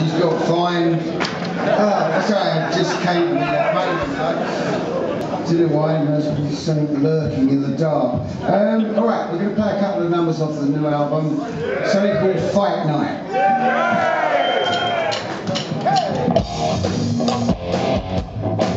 she's got fine. Oh, sorry, I just came in that moment. Didn't know why there's something lurking in the dark. Um, all right, we're going to play a couple of numbers off the new album. Something called Fight Night. Yeah.